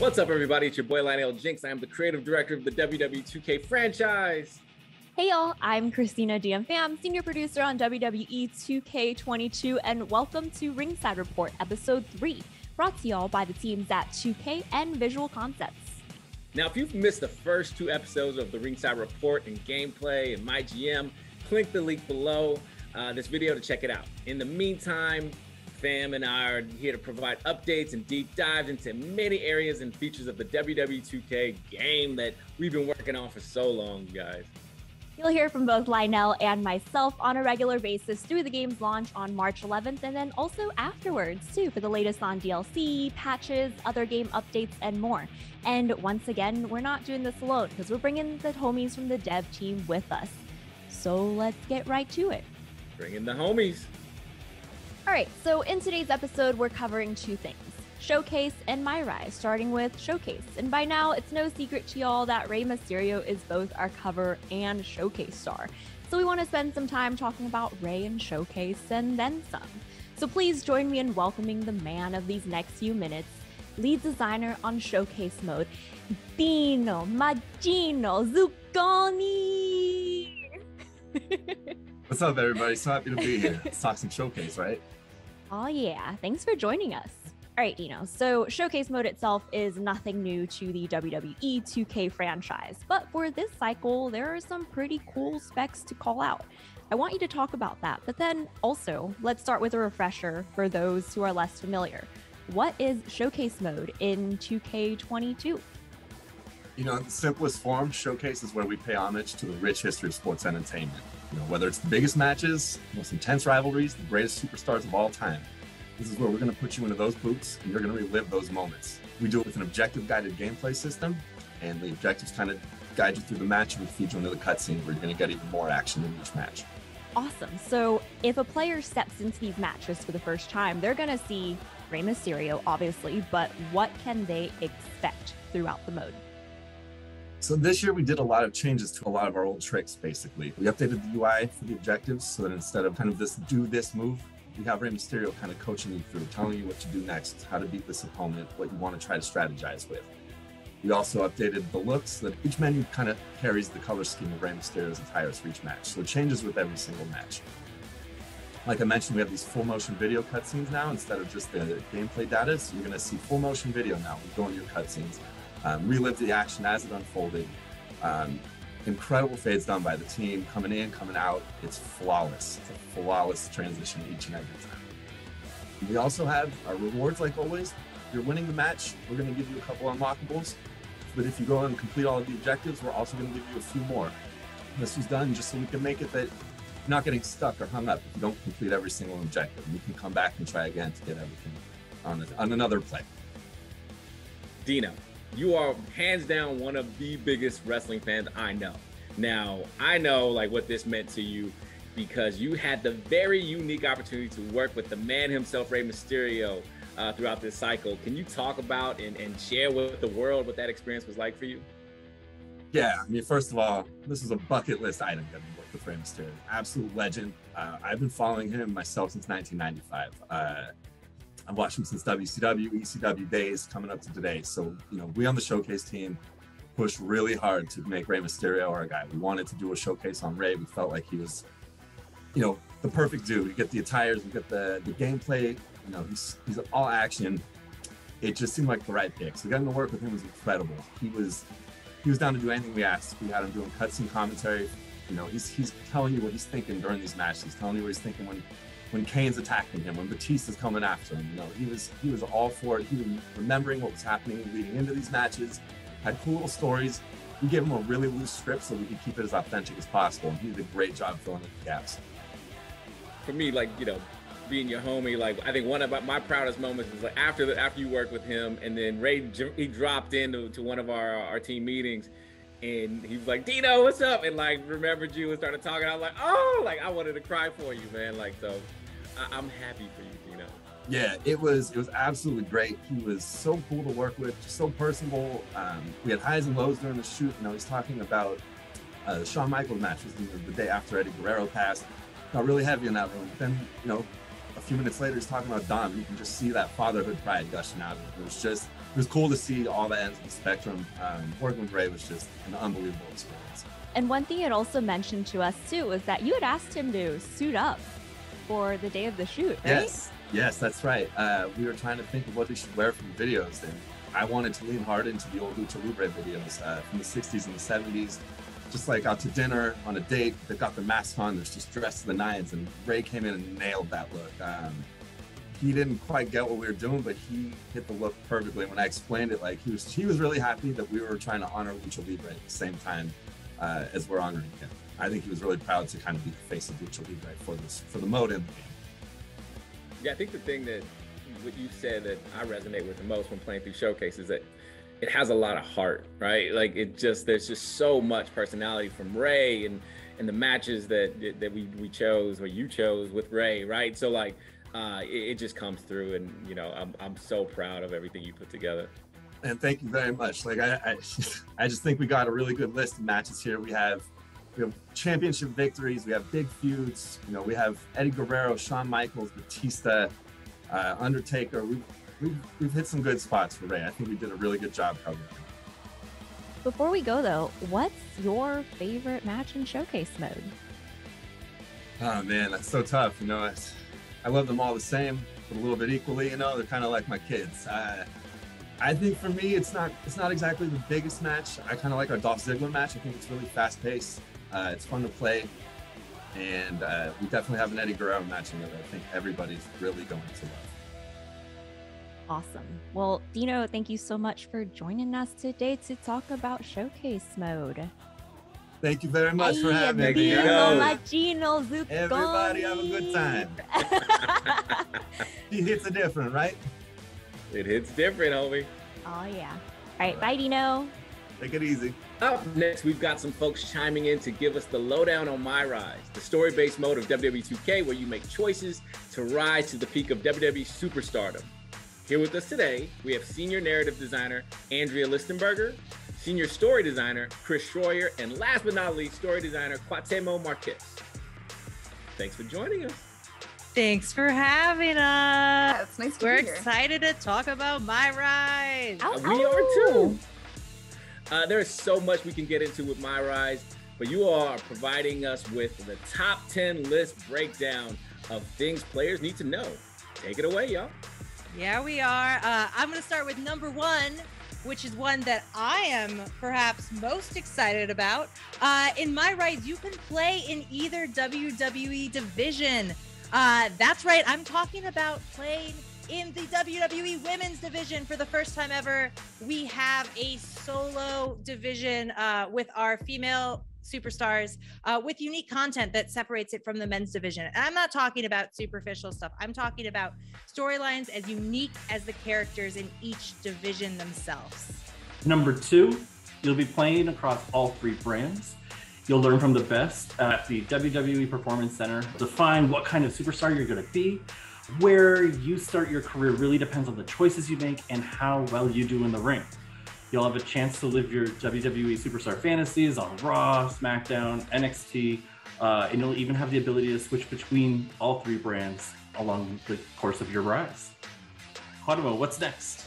What's up, everybody? It's your boy Lynell Jinks. I am the creative director of the WWE 2K franchise. Hey y'all, I'm Christina Diam-Pham, senior producer on WWE 2K22, and welcome to Ringside Report, episode 3, brought to y'all by the teams at 2K and Visual Concepts. Now, if you've missed the first two episodes of the Ringside Report and gameplay and my GM, click the link below uh, this video to check it out. In the meantime, Fam and I are here to provide updates and deep dives into many areas and features of the WWE 2K game that we've been working on for so long, guys. You'll hear from both Lynell and myself on a regular basis through the game's launch on March 11th, and then also afterwards, too, for the latest on DLC, patches, other game updates, and more. And once again, we're not doing this alone because we're bringing the homies from the dev team with us. So let's get right to it. Bring in the homies. All right, so in today's episode, we're covering two things Showcase and My Rise, starting with Showcase. And by now, it's no secret to y'all that Rey Mysterio is both our cover and Showcase star. So we want to spend some time talking about Rey and Showcase and then some. So please join me in welcoming the man of these next few minutes, lead designer on Showcase mode, Dino Magino Zucconi. What's up, everybody? So happy to be here. Let's talk some showcase, right? Oh, yeah. Thanks for joining us. All right, Dino. So, Showcase Mode itself is nothing new to the WWE 2K franchise, but for this cycle, there are some pretty cool specs to call out. I want you to talk about that, but then also, let's start with a refresher for those who are less familiar. What is Showcase Mode in 2K22? You know, in the simplest form, Showcase is where we pay homage to the rich history of sports entertainment. You know, whether it's the biggest matches, most intense rivalries, the greatest superstars of all time. This is where we're going to put you into those boots and you're going to relive those moments. We do it with an objective guided gameplay system, and the objectives kind of guide you through the match and feed you into the cutscene where you're going to get even more action in each match. Awesome. So, if a player steps into these matches for the first time, they're going to see Rey Mysterio, obviously, but what can they expect throughout the mode? So this year we did a lot of changes to a lot of our old tricks, basically. We updated the UI for the objectives so that instead of kind of this do this move, we have Rey Mysterio kind of coaching you through, telling you what to do next, how to beat this opponent, what you want to try to strategize with. We also updated the looks so that each menu kind of carries the color scheme of Rey Mysterio's attire for each match. So it changes with every single match. Like I mentioned, we have these full motion video cutscenes now instead of just the gameplay data. So you're going to see full motion video now. We go into your cutscenes um, relive the action as it unfolded. Um, incredible fades done by the team, coming in, coming out. It's flawless. It's a flawless transition each and every time. We also have our rewards, like always. If you're winning the match, we're going to give you a couple unlockables. But if you go and complete all of the objectives, we're also going to give you a few more. This was done just so we can make it that you're not getting stuck or hung up if you don't complete every single objective. You can come back and try again to get everything on, a, on another play. Dino, you are hands down one of the biggest wrestling fans I know. Now, I know like what this meant to you because you had the very unique opportunity to work with the man himself, Rey Mysterio, uh, throughout this cycle. Can you talk about and, and share with the world what that experience was like for you? Yeah, I mean, first of all, this is a bucket list item that we worked with Rey Mysterio. Absolute legend. Uh, I've been following him myself since 1995. Uh, I've watched him since WCW, ECW days coming up to today. So, you know, we on the showcase team pushed really hard to make Rey Mysterio our guy. We wanted to do a showcase on Rey. We felt like he was, you know, the perfect dude. We get the attires, we get the the gameplay. You know, he's he's all action. It just seemed like the right pick. So getting to work with him was incredible. He was he was down to do anything we asked. We had him doing cutscene commentary. You know, he's he's telling you what he's thinking during these matches. He's telling you what he's thinking when when Kane's attacking him, when Batista's coming after him. You know, he was he was all for it. He was remembering what was happening leading into these matches. Had cool little stories. We gave him a really loose script so we could keep it as authentic as possible, and he did a great job filling in the gaps. For me, like you know, being your homie, like I think one of my proudest moments was like after the, after you worked with him, and then Rey he dropped into to one of our our team meetings, and he was like, Dino, what's up? And like remembered you and started talking. I was like, oh, like I wanted to cry for you, man. Like so, I- am happy for you, Dino. Yeah, it was it was absolutely great. He was so cool to work with, just so personable. Um, we had highs and lows during the shoot. You know, he's talking about uh, the Shawn Michaels match was the, the day after Eddie Guerrero passed. Got really heavy in that room. Then, you know, a few minutes later, he's talking about Dom. You can just see that fatherhood pride gushing out. It was just, it was cool to see all the ends of the spectrum. Um, working with Rey was just an unbelievable experience. And one thing it also mentioned to us too was that you had asked him to suit up for the day of the shoot, right? Yes, yes, that's right. Uh, we were trying to think of what we should wear for the videos, and I wanted to lean hard into the old Lucha Libre videos uh, from the 60s and the 70s. Just like out to dinner on a date, they got the mask on, there's just dressed to the nines, and Rey came in and nailed that look. Um, he didn't quite get what we were doing, but he hit the look perfectly. When I explained it, like he was, he was really happy that we were trying to honor Lucha Libre at the same time uh, as we're honoring him. I think he was really proud to kind of be the face of Lucha Libre for this, for the mode the game. Yeah, I think the thing that what you said that I resonate with the most when playing through Showcase is that it has a lot of heart, right? Like it just there's just so much personality from Rey and and the matches that that we we chose or you chose with Rey, right? So like uh, it, it just comes through, and you know I'm I'm so proud of everything you put together. And thank you very much. Like I, I, I just think we got a really good list of matches here. We have we have championship victories. We have big feuds. You know, we have Eddie Guerrero, Shawn Michaels, Batista, uh, Undertaker. We've, we've we've hit some good spots for Rey. I think we did a really good job covering. it. Before we go though, what's your favorite match in showcase mode? Oh man, that's so tough. You know, it's, I love them all the same, but a little bit equally. You know, they're kind of like my kids. Uh, I think for me, it's not it's not exactly the biggest match. I kind of like our Dolph Ziggler match. I think it's really fast paced. Uh, it's fun to play, and uh, we definitely have an Eddie Guerrero match in there that I think everybody's really going to love. Awesome. Well, Dino, thank you so much for joining us today to talk about showcase mode. Thank you very much for having Thank me. you. Dino guys. Latino Zucconi. Everybody have a good time. He hits a different, right? It hits different, homie. oh yeah. All right, bye Dino. Take it easy. Up next, we've got some folks chiming in to give us the lowdown on My Rise, the story based mode of WWE 2K, where you make choices to rise to the peak of WWE superstardom. Here with us today, we have senior narrative designer Andrea Listenberger, senior story designer Chris Schroyer, and last but not least, story designer Quatemo Marquez. Thanks for joining us. Thanks for having Yeah, us. it's nice to We're be here. excited to talk about my rise. Ow, we are too. Uh, there is so much we can get into with My Rise, but you all are providing us with the top 10 list breakdown of things players need to know. Take it away, y'all. Yeah, we are. Uh, I'm going to start with number one, which is one that I am perhaps most excited about. Uh, in my rise, you can play in either WWE division. Uh, that's right. I'm talking about playing in the WWE Women's Division for the first time ever. We have a solo division uh, with our female superstars uh, with unique content that separates it from the men's division. And I'm not talking about superficial stuff. I'm talking about storylines as unique as the characters in each division themselves. Number two, you'll be playing across all three brands. You'll learn from the best at the WWE Performance Center. Define what kind of superstar you're going to be. Where you start your career really depends on the choices you make and how well you do in the ring. You'll have a chance to live your WWE superstar fantasies on Raw, SmackDown, NXT, uh, and you'll even have the ability to switch between all three brands along the course of your rise. Quatemo, what's next?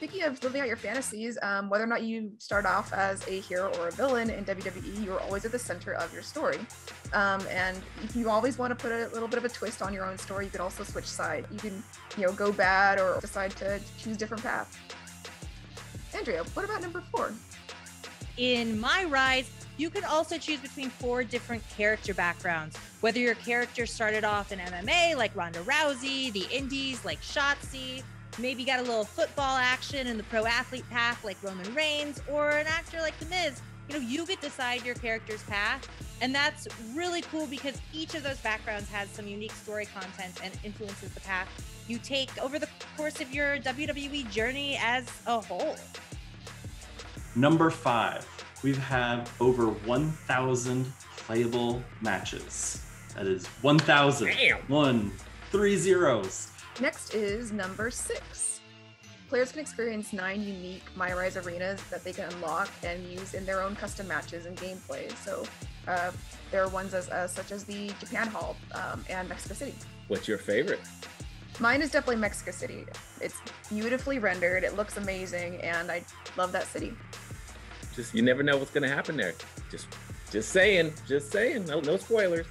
Speaking of living out your fantasies, um, whether or not you start off as a hero or a villain in WWE, you're always at the center of your story. Um, and if you always want to put a little bit of a twist on your own story, you can also switch side. You can, you know, go bad or decide to choose different paths. Andrea, what about number four? in my rise, you can also choose between four different character backgrounds. Whether your character started off in MMA like Ronda Rousey, the Indies like Shotzi, maybe got a little football action in the pro athlete path like Roman Reigns, or an actor like The Miz. You know, you get to decide your character's path. And that's really cool because each of those backgrounds has some unique story content and influences the path you take over the course of your WWE journey as a whole. Number five, we have had over 1,000 playable matches. That is 1,000. One, three zeros. Next is number six. players can experience nine unique My Rise arenas that they can unlock and use in their own custom matches and gameplay. So uh, there are ones as, as, such as the Japan Hall um, and Mexico City. What's your favorite? Mine is definitely Mexico City. It's beautifully rendered. It looks amazing, and I love that city. Just you never know what's gonna happen there. Just, just saying. Just saying. No, no spoilers.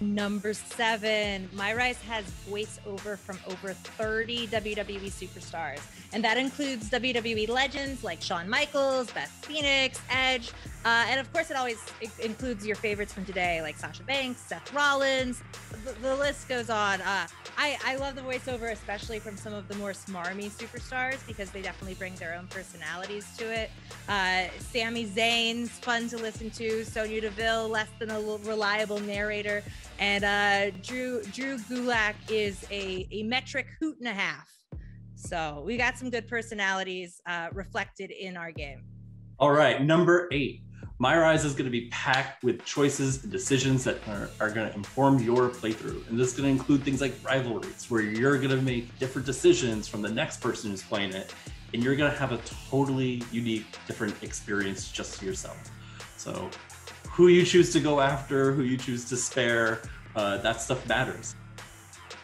Number seven, My Rise has voiceover from over 30 WWE superstars, and that includes WWE legends like Shawn Michaels, Beth Phoenix, Edge, uh, and of course, it always includes your favorites from today like Sasha Banks, Seth Rollins. The, the list goes on. Uh, I, I love the voiceover, especially from some of the more smarmy superstars because they definitely bring their own personalities to it. Uh, Sami Zayn's fun to listen to. Sonya Deville, less than a reliable narrator. And uh, Drew Drew Gulak is a, a metric hoot and a half. So we got some good personalities uh, reflected in our game. All right, number eight. My Rise is going to be packed with choices and decisions that are, are going to inform your playthrough. And this is going to include things like rivalries, where you're going to make different decisions from the next person who's playing it. And you're going to have a totally unique, different experience just to yourself. So who you choose to go after, who you choose to spare, uh, that stuff matters.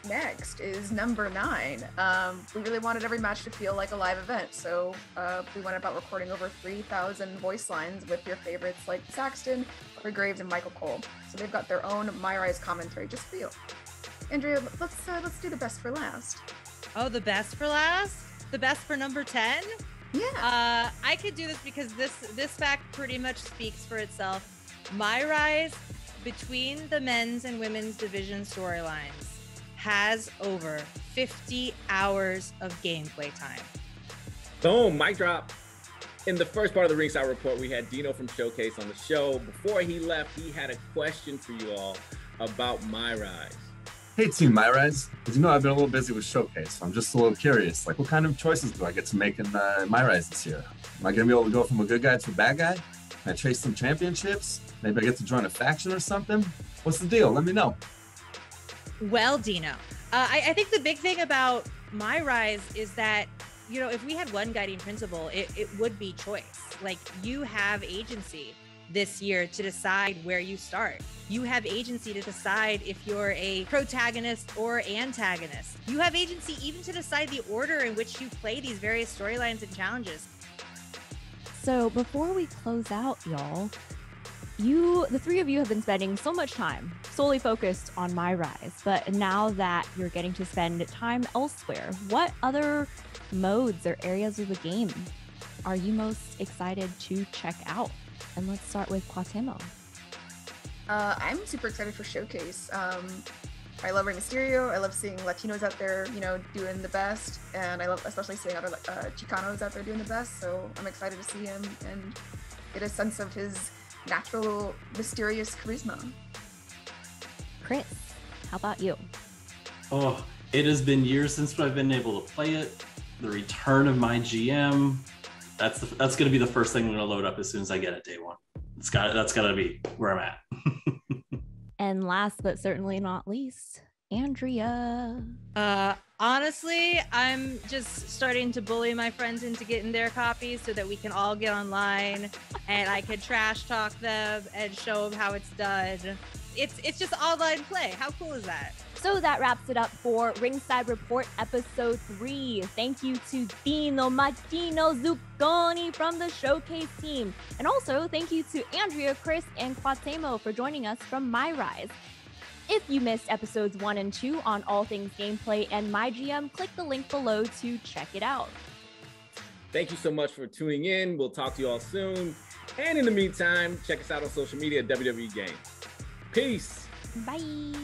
Next is number nine. Um, we really wanted every match to feel like a live event, so uh, we went about recording over 3,000 voice lines with your favorites like Saxton, Corey Graves, and Michael Cole. So they've got their own My Rise commentary just for you. Andrea, let's uh, let's do the best for last. Oh, the best for last? The best for number 10? Yeah. Uh, I could do this because this this fact pretty much speaks for itself. My Rise between the men's and women's division storylines has over 50 hours of gameplay time. Boom, mic drop. In the first part of the Ringside Report, we had Dino from Showcase on the show. Before he left, he had a question for you all about My Rise. Hey, Team My Rise. As you know, I've been a little busy with Showcase, so I'm just a little curious. Like, what kind of choices do I get to make in uh, My Rise this year? Am I going to be able to go from a good guy to a bad guy? Can I chase some championships? Maybe I get to join a faction or something? What's the deal? Let me know. Well, Dino, uh, I, I think the big thing about my rise is that you know if we had one guiding principle, it, it would be choice. Like you have agency this year to decide where you start. You have agency to decide if you're a protagonist or antagonist. You have agency even to decide the order in which you play these various storylines and challenges. So before we close out, y'all, you, the three of you, have been spending so much time solely focused on My Rise. But now that you're getting to spend time elsewhere, what other modes or areas of the game are you most excited to check out? And let's start with Quatemo. Uh, I'm super excited for Showcase. Um, I love Rey Mysterio. I love seeing Latinos out there, you know, doing the best, and I love especially seeing other uh, Chicanos out there doing the best. So I'm excited to see him and get a sense of his natural, mysterious charisma. Chris, how about you? Oh, it has been years since I've been able to play it. The return of my GM. That's the, that's going to be the first thing I'm going to load up as soon as I get it day one. It's got that's got to be where I'm at. And last but certainly not least, Andrea. Uh, honestly, I'm just starting to bully my friends into getting their copies so that we can all get online and I can trash talk them and show them how it's done. It's it's just online play. How cool is that? So that wraps it up for Ringside Report episode three. Thank you to Dino Martino Zucconi from the Showcase team. And also thank you to Andrea, Chris, and Quatemo for joining us from My Rise. If you missed episodes one and two on all things gameplay and my GM, click the link below to check it out. Thank you so much for tuning in. We'll talk to you all soon. And in the meantime, check us out on social media at WWE Games. Peace. Bye.